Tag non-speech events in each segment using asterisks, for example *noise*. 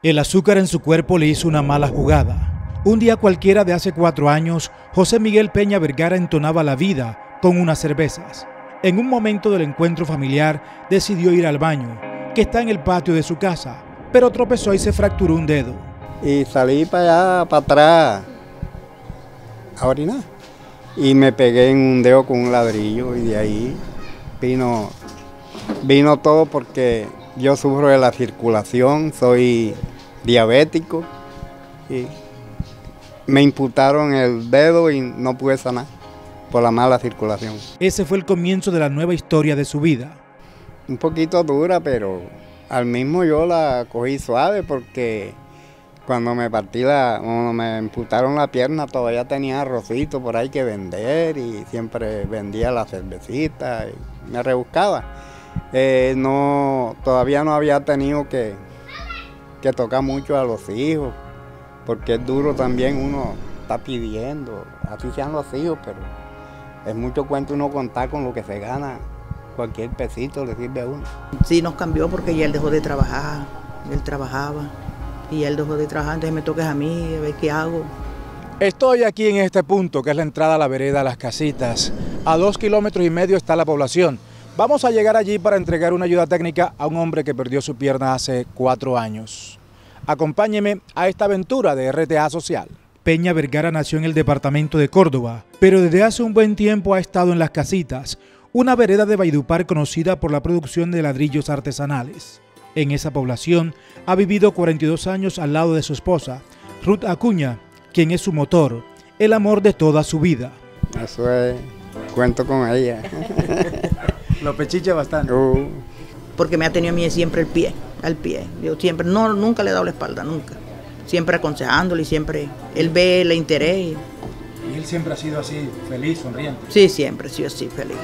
El azúcar en su cuerpo le hizo una mala jugada. Un día cualquiera de hace cuatro años, José Miguel Peña Vergara entonaba la vida con unas cervezas. En un momento del encuentro familiar decidió ir al baño, que está en el patio de su casa, pero tropezó y se fracturó un dedo. Y salí para allá, para atrás, a orinar. Y me pegué en un dedo con un ladrillo y de ahí vino, vino todo porque yo sufro de la circulación, soy diabético y me imputaron el dedo y no pude sanar por la mala circulación. Ese fue el comienzo de la nueva historia de su vida. Un poquito dura, pero al mismo yo la cogí suave porque cuando me partí la, cuando me imputaron la pierna todavía tenía arrocito por ahí que vender y siempre vendía la cervecita y me rebuscaba. Eh, no, todavía no había tenido que, que tocar mucho a los hijos, porque es duro también uno está pidiendo, así sean los hijos, pero es mucho cuento uno contar con lo que se gana, cualquier pesito le sirve a uno. Sí, nos cambió porque ya él dejó de trabajar, él trabajaba y él dejó de trabajar, entonces me toques a mí, a ver qué hago. Estoy aquí en este punto, que es la entrada a la vereda Las Casitas. A dos kilómetros y medio está la población. Vamos a llegar allí para entregar una ayuda técnica a un hombre que perdió su pierna hace cuatro años. Acompáñeme a esta aventura de RTA Social. Peña Vergara nació en el departamento de Córdoba, pero desde hace un buen tiempo ha estado en Las Casitas, una vereda de Baidupar conocida por la producción de ladrillos artesanales. En esa población ha vivido 42 años al lado de su esposa, Ruth Acuña, quien es su motor, el amor de toda su vida. Eso es, cuento con ella. *laughs* Lo pechicha bastante. Uh, Porque me ha tenido a mí siempre el pie, al pie. Yo siempre, no, nunca le he dado la espalda, nunca. Siempre aconsejándole y siempre, él ve el interés. Y él siempre ha sido así, feliz, sonriente. Sí, siempre, sí, sí, feliz.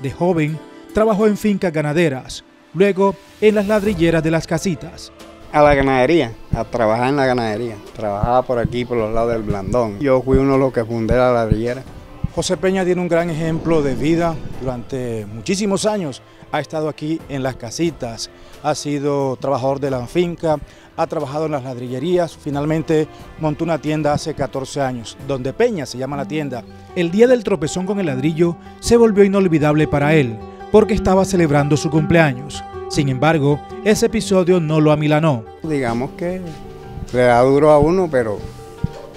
De joven, trabajó en fincas ganaderas, luego en las ladrilleras de las casitas. a la ganadería, a trabajar en la ganadería. Trabajaba por aquí, por los lados del Blandón. Yo fui uno de los que fundé la ladrillera. José Peña tiene un gran ejemplo de vida. Durante muchísimos años ha estado aquí en las casitas, ha sido trabajador de la finca, ha trabajado en las ladrillerías, finalmente montó una tienda hace 14 años, donde Peña se llama la tienda. El día del tropezón con el ladrillo se volvió inolvidable para él, porque estaba celebrando su cumpleaños. Sin embargo, ese episodio no lo amilanó. Digamos que le da duro a uno, pero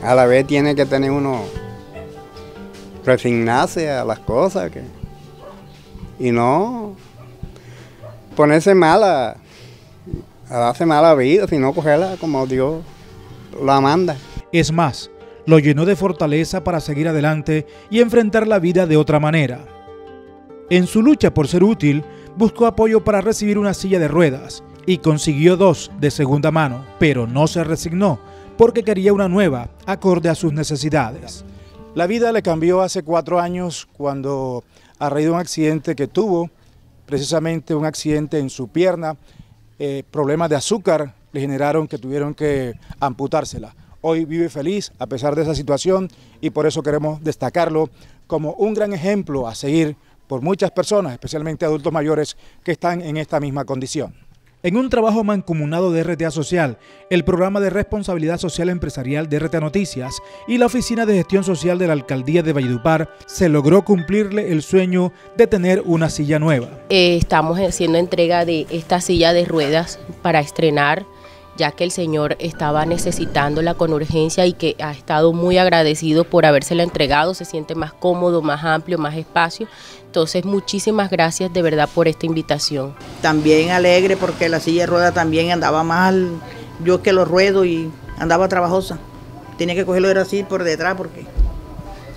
a la vez tiene que tener uno resignarse a las cosas que, y no ponerse mala, a darse mala vida, sino cogerla como Dios la manda. Es más, lo llenó de fortaleza para seguir adelante y enfrentar la vida de otra manera. En su lucha por ser útil, buscó apoyo para recibir una silla de ruedas y consiguió dos de segunda mano, pero no se resignó porque quería una nueva, acorde a sus necesidades. La vida le cambió hace cuatro años cuando, a raíz de un accidente que tuvo, precisamente un accidente en su pierna, eh, problemas de azúcar le generaron que tuvieron que amputársela. Hoy vive feliz a pesar de esa situación y por eso queremos destacarlo como un gran ejemplo a seguir por muchas personas, especialmente adultos mayores que están en esta misma condición. En un trabajo mancomunado de RTA Social, el programa de responsabilidad social empresarial de RTA Noticias y la Oficina de Gestión Social de la Alcaldía de Valledupar, se logró cumplirle el sueño de tener una silla nueva. Eh, estamos haciendo entrega de esta silla de ruedas para estrenar, ya que el señor estaba necesitándola con urgencia y que ha estado muy agradecido por habérsela entregado, se siente más cómodo, más amplio, más espacio. Entonces, muchísimas gracias de verdad por esta invitación. También alegre porque la silla de rueda también andaba mal. Yo que lo ruedo y andaba trabajosa. Tenía que cogerlo era así por detrás porque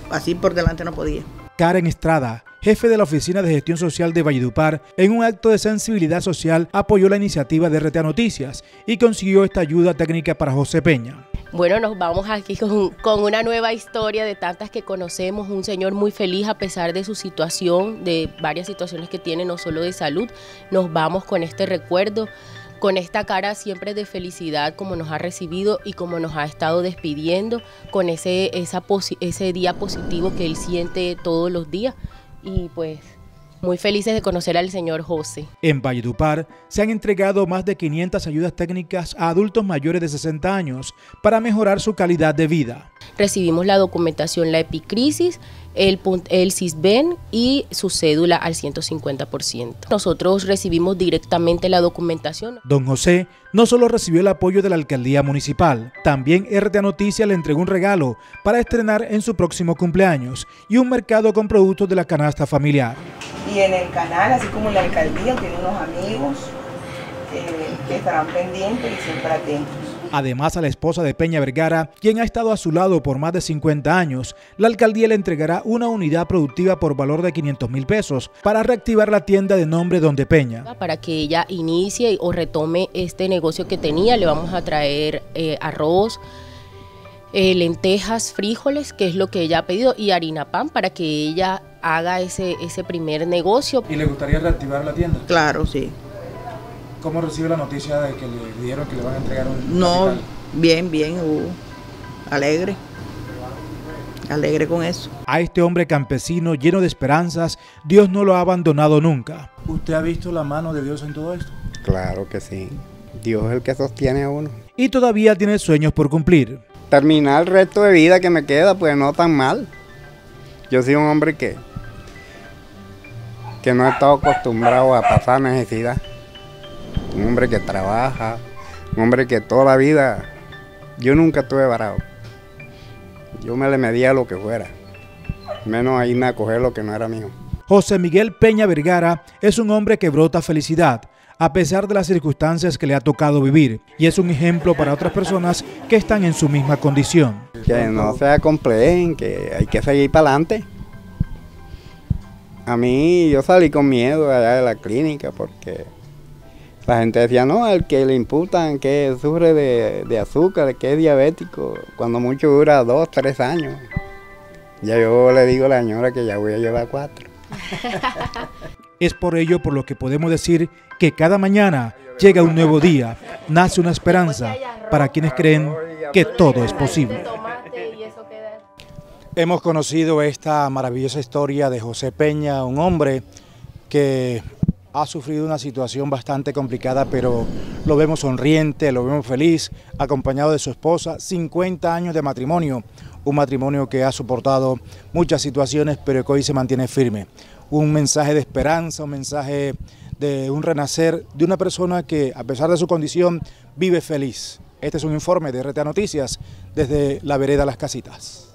así por delante no podía. Karen Estrada, jefe de la Oficina de Gestión Social de Valledupar, en un acto de sensibilidad social apoyó la iniciativa de RTA Noticias y consiguió esta ayuda técnica para José Peña. Bueno, nos vamos aquí con, una nueva historia de tantas que conocemos, un señor muy feliz a pesar de su situación, de varias situaciones que tiene, no solo de salud. Nos vamos con este recuerdo, con esta cara siempre de felicidad como nos ha recibido y como nos ha estado despidiendo, con ese día positivo que él siente todos los días. Y pues Muy felices de conocer al señor José. En Valledupar se han entregado más de 500 ayudas técnicas a adultos mayores de 60 años para mejorar su calidad de vida. Recibimos la documentación, la epicrisis, el, el CISBEN y su cédula al 150%. Nosotros recibimos directamente la documentación. Don José no solo recibió el apoyo de la alcaldía municipal, también RTA Noticias le entregó un regalo para estrenar en su próximo cumpleaños y un mercado con productos de la canasta familiar. Y en el canal, así como en la alcaldía, tiene unos amigos eh, que estarán pendientes y siempre atentos. Además, a la esposa de Peña Vergara, quien ha estado a su lado por más de 50 años, la alcaldía le entregará una unidad productiva por valor de 500 mil pesos para reactivar la tienda de nombre Donde Peña. Para que ella inicie o retome este negocio que tenía, le vamos a traer eh, arroz, eh, lentejas, frijoles, que es lo que ella ha pedido, y harina pan para que ella haga ese, ese primer negocio. ¿Y le gustaría reactivar la tienda? Claro, sí. ¿Cómo recibe la noticia de que le dijeron que le van a entregar un No, bien, bien, uh, alegre. Alegre con eso. A este hombre campesino lleno de esperanzas, Dios no lo ha abandonado nunca. ¿Usted ha visto la mano de Dios en todo esto? Claro que sí. Dios es el que sostiene a uno. Y todavía tiene sueños por cumplir. Terminar el resto de vida que me queda, pues no tan mal. Yo soy un hombre que, que no he estado acostumbrado a pasar necesidad un hombre que trabaja, un hombre que toda la vida, yo nunca estuve varado. Yo me le medía lo que fuera, menos a irme a coger lo que no era mío. José Miguel Peña Vergara es un hombre que brota felicidad, a pesar de las circunstancias que le ha tocado vivir, y es un ejemplo para otras personas que están en su misma condición. Que no se acompleen, que hay que seguir para adelante. A mí yo salí con miedo allá de la clínica porque la gente decía, no, el que le imputan que sufre de, azúcar, que es diabético, cuando mucho dura dos, tres años. Ya yo le digo a la señora que ya voy a llevar cuatro. *laughs* es por ello por lo que podemos decir que cada mañana llega un nuevo día, nace una esperanza para quienes creen que todo es posible. Hemos conocido esta maravillosa historia de José Peña, un hombre que ha sufrido una situación bastante complicada, pero lo vemos sonriente, lo vemos feliz, acompañado de su esposa, 50 años de matrimonio, un matrimonio que ha soportado muchas situaciones, pero que hoy se mantiene firme. Un mensaje de esperanza, un mensaje de un renacer de una persona que, a pesar de su condición, vive feliz. Este es un informe de RTA Noticias desde la vereda Las Casitas.